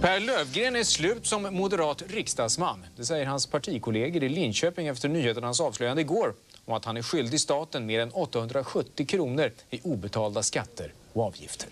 Per Lövgren är slut som moderat riksdagsman. Det säger hans partikollegor i Linköping efter nyheternas avslöjande igår om att han är skyldig staten mer än 870 kronor i obetalda skatter och avgifter.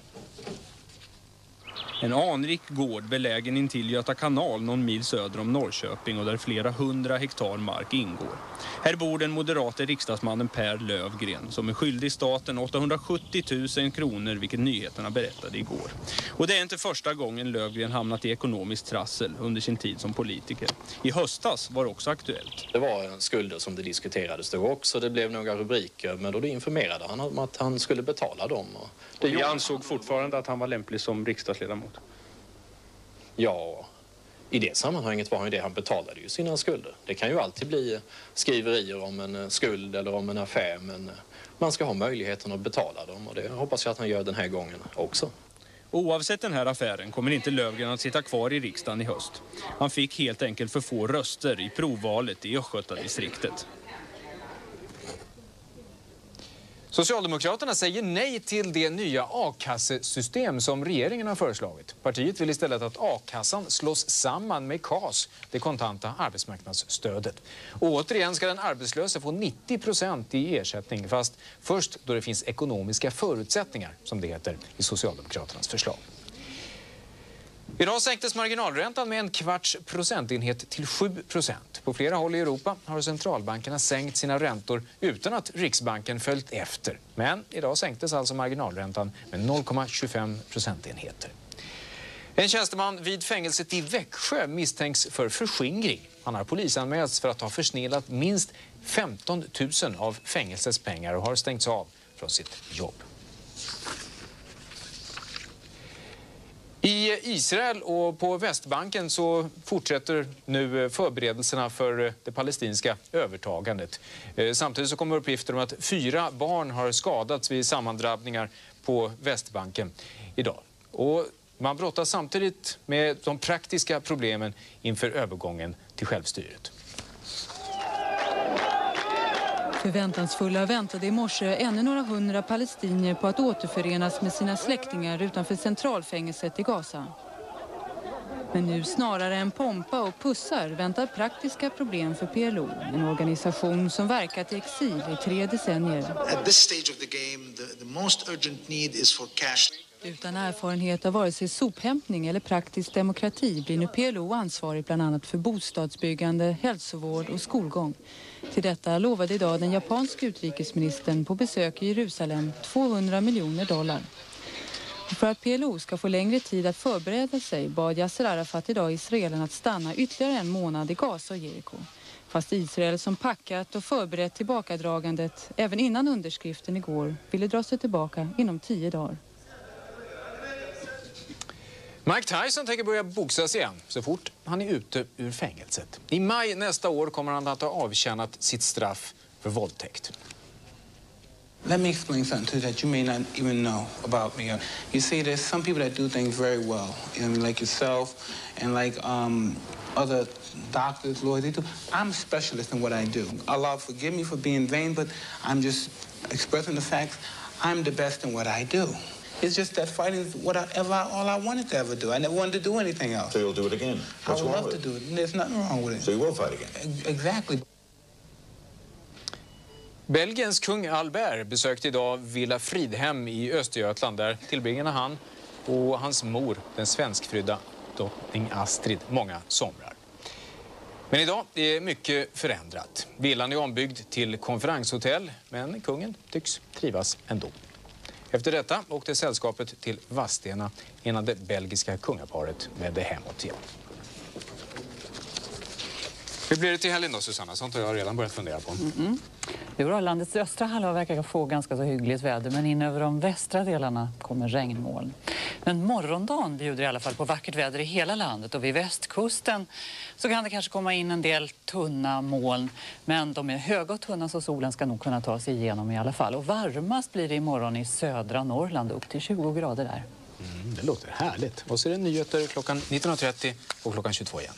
En anrik gård belägen intill Göta kanal någon mil söder om Norrköping och där flera hundra hektar mark ingår. Här bor den moderate riksdagsmannen Per Lövgren som är skyldig staten 870 000 kronor vilket nyheterna berättade igår. Och det är inte första gången Lövgren hamnat i ekonomiskt trassel under sin tid som politiker. I höstas var det också aktuellt. Det var skulder som det diskuterades då också. Det blev några rubriker men då informerade han om att han skulle betala dem. Och det jag ansåg fortfarande att han var lämplig som riksdagsledamot. Ja, i det sammanhanget var han ju det. Han betalade ju sina skulder. Det kan ju alltid bli eh, skriverier om en eh, skuld eller om en affär men eh, man ska ha möjligheten att betala dem och det hoppas jag att han gör den här gången också. Oavsett den här affären kommer inte Lövgren att sitta kvar i riksdagen i höst. Han fick helt enkelt för få röster i provvalet i Östgötadistriktet. Socialdemokraterna säger nej till det nya a-kassesystem som regeringen har föreslagit. Partiet vill istället att a-kassan slås samman med KAS, det kontanta arbetsmarknadsstödet. Och återigen ska den arbetslöse få 90 procent i ersättning fast först då det finns ekonomiska förutsättningar, som det heter i Socialdemokraternas förslag. Idag sänktes marginalräntan med en kvarts procentenhet till 7 procent. På flera håll i Europa har centralbankerna sänkt sina räntor utan att Riksbanken följt efter. Men idag sänktes alltså marginalräntan med 0,25 procentenheter. En tjänsteman vid fängelset i Växjö misstänks för förskingring. Han har polisanmälts för att ha försnillat minst 15 000 av fängelsets pengar och har stängts av från sitt jobb. I Israel och på Västbanken så fortsätter nu eh, förberedelserna för eh, det palestinska övertagandet. Eh, samtidigt så kommer uppgifter om att fyra barn har skadats vid sammandrabbningar på Västbanken idag. Och man brottas samtidigt med de praktiska problemen inför övergången till självstyret. Förväntansfulla väntade i morse ännu några hundra palestinier på att återförenas med sina släktingar utanför centralfängelset i Gaza. Men nu snarare än pompa och pussar väntar praktiska problem för PLO, en organisation som verkat i exil i tre decennier. At this stage of the game, the, the most urgent need is for cash. Utan erfarenhet av vare sig sophämtning eller praktisk demokrati blir nu PLO ansvarig bland annat för bostadsbyggande, hälsovård och skolgång. Till detta lovade idag den japanska utrikesministern på besök i Jerusalem 200 miljoner dollar. För att PLO ska få längre tid att förbereda sig bad Yasser Arafat idag Israelen att stanna ytterligare en månad i Gaza och Jeriko. Fast Israel som packat och förberett tillbakadragandet även innan underskriften igår ville dra sig tillbaka inom tio dagar. Mike Tyson tänker börja boxas igen så fort han är ute ur fängelset. I maj nästa år kommer han att ha avtjänat sitt straff för våldtäkt. Let me explain something too that you may not even know about me. You see, there's some people that do things very well, you know, like yourself and like um, other doctors, lawyers. They do. I'm a specialist in what I do. Allah forgive me for being vain, but I'm just expressing the facts. I'm the best in what I do. It's just that fighting is what I ever, all I wanted to ever do. I never wanted to do anything else. So you'll do it again? What's I would love to do it. There's nothing wrong with it. So you will fight again? Exactly. Belgiens kung Albert besökte idag Villa Fridhem i Östergötland. Där tillbringade han och hans mor, den svenskfrydda drottning Astrid, många somrar. Men idag är mycket förändrat. Villan är ombyggd till konferenshotell, men kungen tycks trivas ändå. Efter detta åkte sällskapet till Vadstena innan det belgiska kungaparet vände hemåt igen. Hur blir det till helgen då, Susanna? Sånt har jag redan börjat fundera på. Mm -mm. Jo då, landets östra halva verkar få ganska så hyggligt väder men in över de västra delarna kommer regnmoln. Men morgondagen bjuder i alla fall på vackert väder i hela landet och vid västkusten så kan det kanske komma in en del tunna moln. Men de är höga och tunna så solen ska nog kunna ta sig igenom i alla fall. Och varmast blir det imorgon i södra Norrland upp till 20 grader där. Mm, det låter härligt. Och så är det nyheter klockan 19.30 och klockan 22 igen.